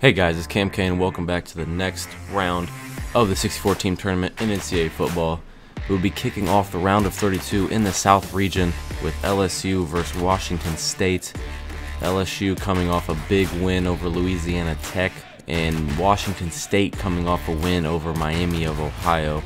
Hey guys, it's Cam Cane. Welcome back to the next round of the 64 team tournament in NCAA football. We'll be kicking off the round of 32 in the South region with LSU versus Washington State. LSU coming off a big win over Louisiana Tech, and Washington State coming off a win over Miami of Ohio.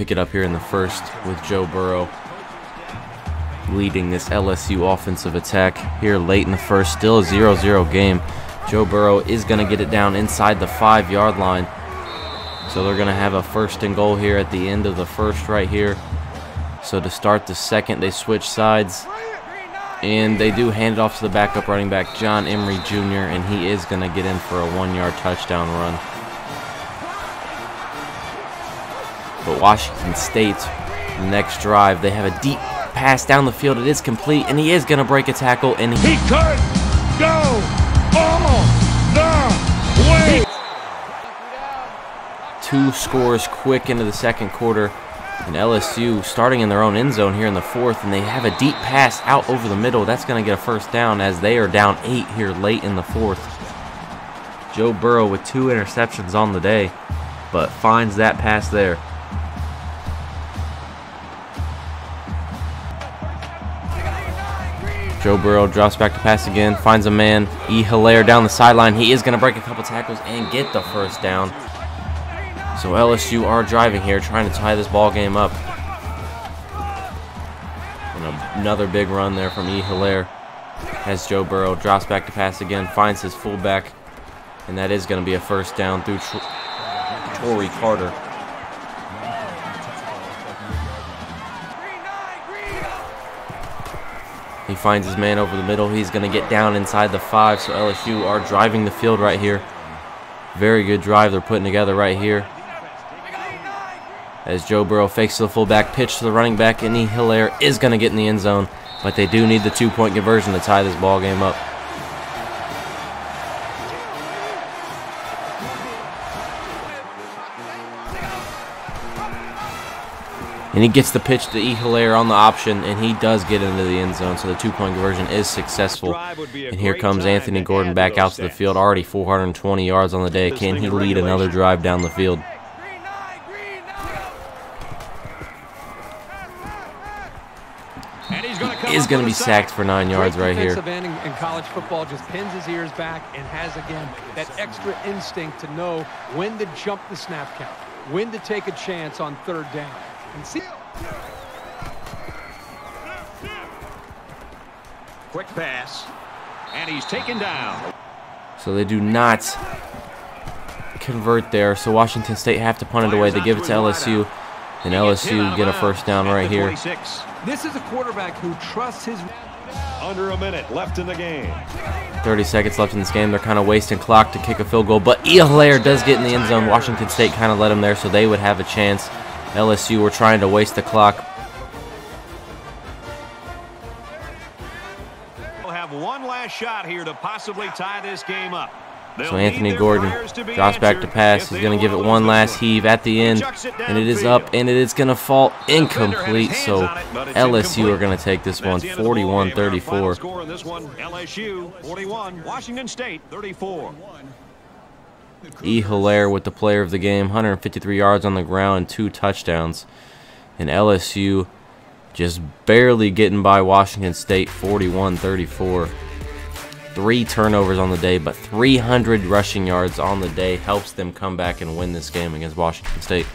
Pick it up here in the first with Joe Burrow leading this LSU offensive attack here late in the first. Still a 0-0 game. Joe Burrow is going to get it down inside the five-yard line. So they're going to have a first and goal here at the end of the first right here. So to start the second, they switch sides. And they do hand it off to the backup running back, John Emery Jr., and he is going to get in for a one-yard touchdown run. But Washington State, next drive, they have a deep pass down the field. It is complete, and he is going to break a tackle. And he, he could go all the way. Two scores quick into the second quarter. And LSU starting in their own end zone here in the fourth, and they have a deep pass out over the middle. That's going to get a first down as they are down eight here late in the fourth. Joe Burrow with two interceptions on the day, but finds that pass there. Joe Burrow drops back to pass again, finds a man. E. Helaire down the sideline. He is going to break a couple tackles and get the first down. So LSU are driving here, trying to tie this ball game up. And another big run there from E. Helaire as Joe Burrow drops back to pass again, finds his fullback, and that is going to be a first down through Tory Carter. He finds his man over the middle. He's going to get down inside the five, so LSU are driving the field right here. Very good drive they're putting together right here. As Joe Burrow fakes to the fullback, pitch to the running back, and the Helaire is going to get in the end zone. But they do need the two-point conversion to tie this ball game up. And he gets the pitch to E. Helaire on the option, and he does get into the end zone, so the two-point conversion is successful. And here comes Anthony Gordon back out to the field, already 420 yards on the day. Can he lead another drive down the field? is going to be sacked for nine yards right here. in college football just pins his ears back and has, again, that extra instinct to know when to jump the snap count, when to take a chance on third down. And see Quick pass. And he's taken down. So they do not convert there. So Washington State have to punt it away. They give it to LSU. And LSU get a first down right here. This is a quarterback who trusts his... Under a minute left in the game. 30 seconds left in this game. They're kind of wasting clock to kick a field goal. But E. Helaire does get in the end zone. Washington State kind of let him there so they would have a chance. LSU were trying to waste the clock. We'll have one last shot here to possibly tie this game up. So Anthony Gordon drops back to pass. He's going to give it one last heave at the end. And it is up, and it is going to fall incomplete. So LSU are going to take this one 41-34. LSU 41, Washington State 34. E. Helaire with the player of the game, 153 yards on the ground two touchdowns. And LSU just barely getting by Washington State 41-34. Three turnovers on the day, but 300 rushing yards on the day helps them come back and win this game against Washington State.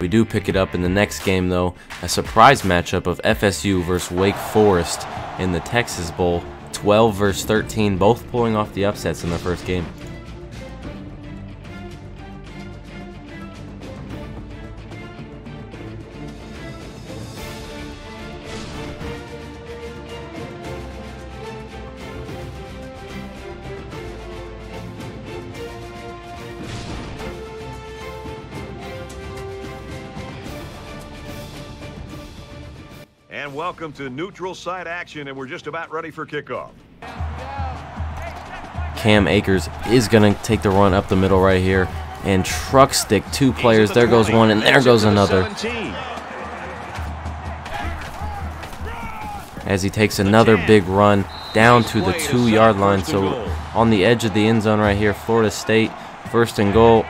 We do pick it up in the next game, though, a surprise matchup of FSU versus Wake Forest in the Texas Bowl. 12 versus 13, both pulling off the upsets in their first game. And welcome to neutral side action, and we're just about ready for kickoff. Cam Akers is going to take the run up the middle right here and truck stick two players. There goes one, and there goes another. As he takes another big run down to the two yard line. So on the edge of the end zone right here, Florida State, first and goal.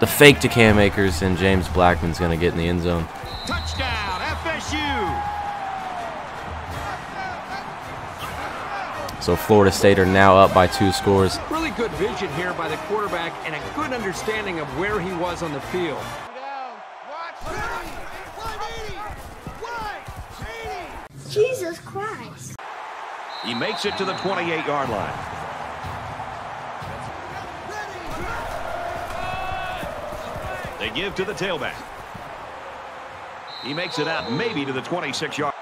The fake to Cam Akers, and James Blackman's going to get in the end zone. Touchdown, So Florida State are now up by two scores. Really good vision here by the quarterback and a good understanding of where he was on the field. Jesus Christ. He makes it to the 28-yard line. They give to the tailback. He makes it out maybe to the 26-yard.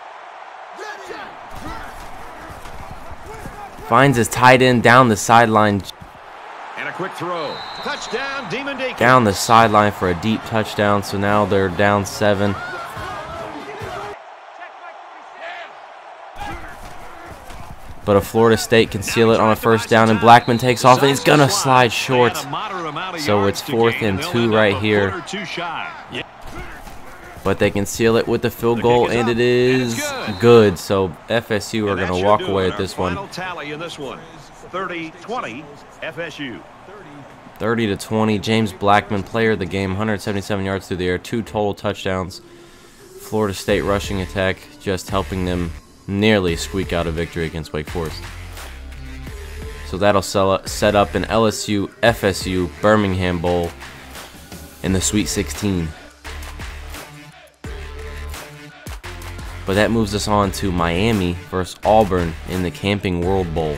Finds his tight end down the sideline, And a quick throw. Touchdown, Demon Deacon. down the sideline for a deep touchdown. So now they're down seven. But a Florida State can seal it on a first down, and Blackman takes off, and he's gonna slide short. So it's fourth and two right here. But they can seal it with the field goal, and it is good. So FSU are gonna walk away at this one. Tally in this one. 30-20 FSU. 30 to 20. James Blackman, player of the game, 177 yards through the air, two total touchdowns. Florida State rushing attack just helping them nearly squeak out a victory against Wake Forest. So that'll set up an LSU FSU Birmingham Bowl in the Sweet 16. But that moves us on to Miami versus Auburn in the Camping World Bowl.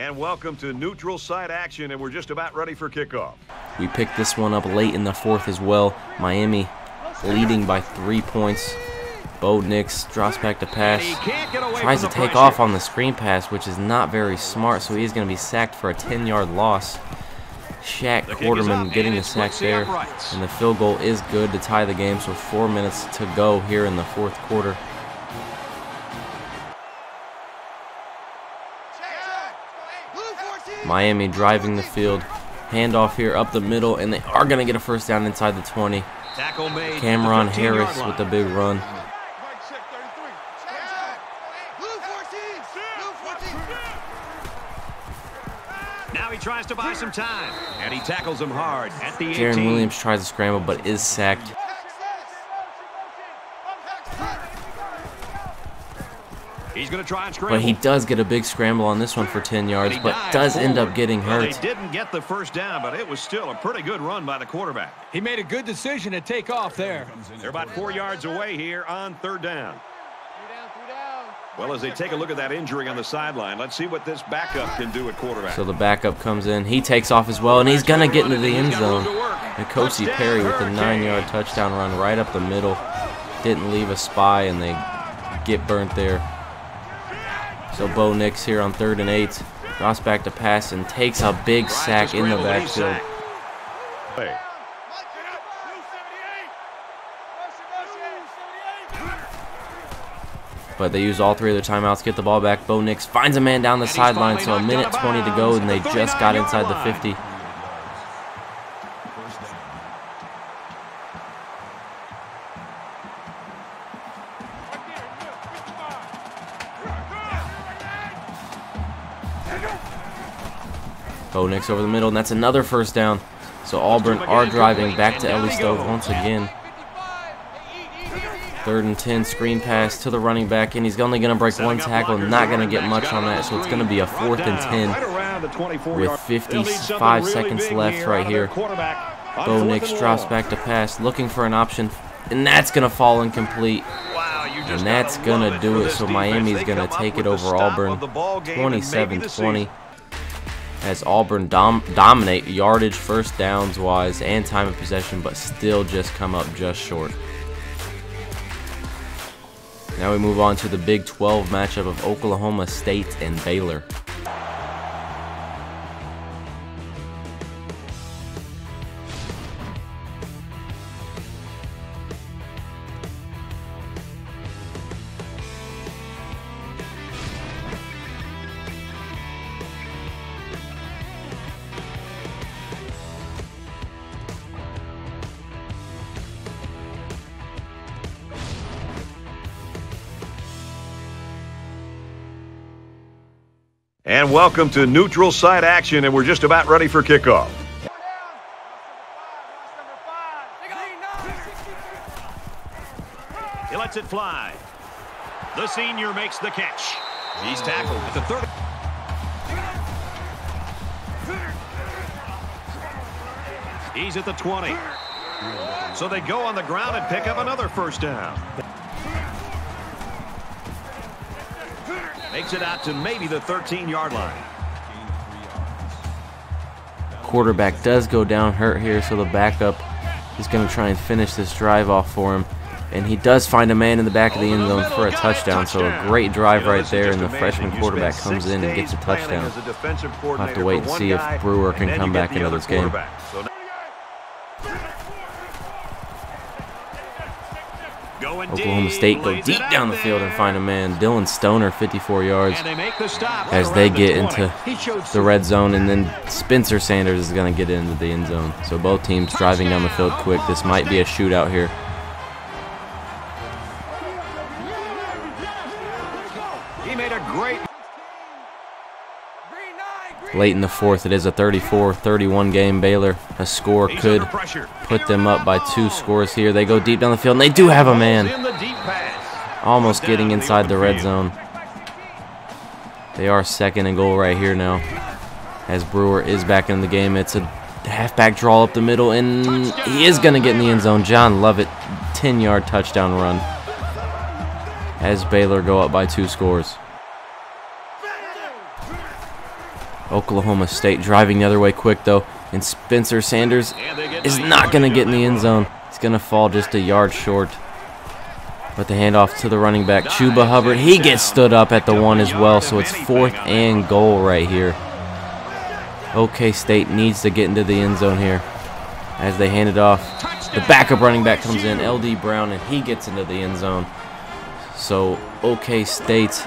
And welcome to neutral side action, and we're just about ready for kickoff. We picked this one up late in the fourth as well. Miami leading by three points. Bo Nix drops back to pass. He can't get away Tries to take off on the screen pass, which is not very smart, so he's going to be sacked for a 10 yard loss. Shaquille Quarterman getting the sack there. And the field goal is good to tie the game, so four minutes to go here in the fourth quarter. Miami driving the field. Handoff here up the middle, and they are going to get a first down inside the 20. Tackle made. at the Cameron Harris with the big run. Now he tries to buy some time, and he tackles him hard at the 18. Jarren Williams tries to scramble, but is sacked. He's going to try and scramble. But he does get a big scramble on this one for 10 yards, but dives does end up forward. getting Well, hurt. they didn't get the first down, but it was still a pretty good run by the quarterback. He made a good decision to take off there. They're about four yards away here on third down. Well, as they take a look at that injury on the sideline, let's see what this backup can do at quarterback. So the backup comes in. He takes off as well, and he's going to get into the end He's got room zone. to work. N'Kosi Touchdown, Perry with a nine-yard touchdown run right up the middle. Didn't leave a spy, and they get burnt there. So Bo Nix here on third and eight. Drops back to pass and takes a big sack in the scramble, and he's backfield. But they use all three of their timeouts, get the ball back. Bo Nix finds a man down the sideline, so a minute 20 to go, and they just got inside the 50. Nix over the middle, and that's another first down. So Auburn are driving back to Ellie Stove once again. Third and 10, screen pass to the running back, and he's only going to break one tackle, not going to get much on that, so it's going to be a fourth and 10. Right around the 24 with 55 They'll need something really seconds left right here. Bo Nix drops back to pass, looking for an option, and that's going to fall incomplete. And that's going to do it. So Miami's going to take it over Auburn 27-20 as Auburn dom dominate yardage, first downs wise, and time of possession, but still just come up just short. Now we move on to the Big 12 matchup of Oklahoma State and Baylor. And welcome to neutral side action, and we're just about ready for kickoff. He lets it fly. The senior makes the catch. He's tackled at the 30. He's at the 20. So they go on the ground and pick up another first down. Makes it out to maybe the 13-yard line. Quarterback does go down hurt here, so the backup is going to try and finish this drive off for him. And he does find a man in the back of the end zone for a touchdown. So a great drive right there, and the freshman quarterback comes in and gets a touchdown. We'll have to wait and see if Brewer can come back into this game. Oklahoma State go deep down the field and find a man. Dillon Stoner, 54 yards, as they get into the red zone. And then Spencer Sanders is going to get into the end zone. So both teams driving down the field quick. This might be a shootout here. He made a great Late in the fourth, it is a 34-31 game. Baylor, a score could put them up by two scores here. They go deep down the field, and they do have a man. Almost getting inside the red zone. They are second and goal right here now. As Brewer is back in the game. It's a halfback draw up the middle, and he is going to get in the end zone. John Lovett, 10-yard touchdown run. As Baylor go up by two scores. Oklahoma State driving the other way quick though. And Spencer Sanders is not going to get in the end zone. He's going to fall just a yard short. But the handoff to the running back, Chuba Hubbard. He gets stood up at the one as well, so it's fourth and goal right here. OK State needs to get into the end zone here as they hand it off. The backup running back comes in, LD Brown, and he gets into the end zone. So OK State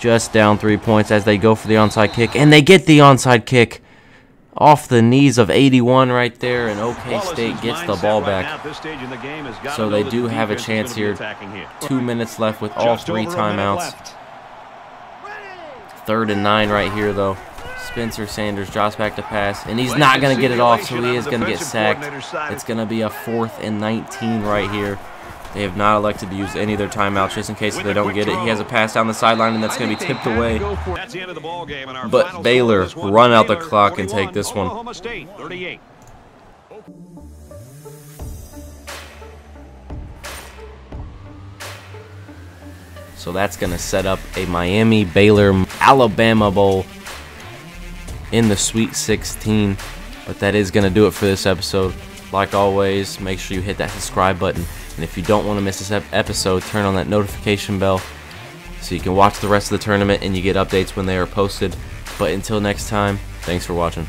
just down three points as they go for the onside kick. And they get the onside kick off the knees of 81 right there. And OK State gets the ball back. So they do have a chance here. Two minutes left with all three timeouts. Third and nine right here, though. Spencer Sanders drops back to pass, and he's not going to get it off, so he is going to get sacked. It's going to be a fourth and 19 right here. They have not elected to use any of their timeouts just in case they don't get it. He has a pass down the sideline, and that's going to be tipped away. But Baylor run out the clock and take this one. So that's going to set up a Miami Baylor Alabama Bowl in the Sweet 16. But that is going to do it for this episode. Like always, make sure you hit that subscribe button. And if you don't want to miss this episode, turn on that notification bell so you can watch the rest of the tournament and you get updates when they are posted. But until next time, thanks for watching.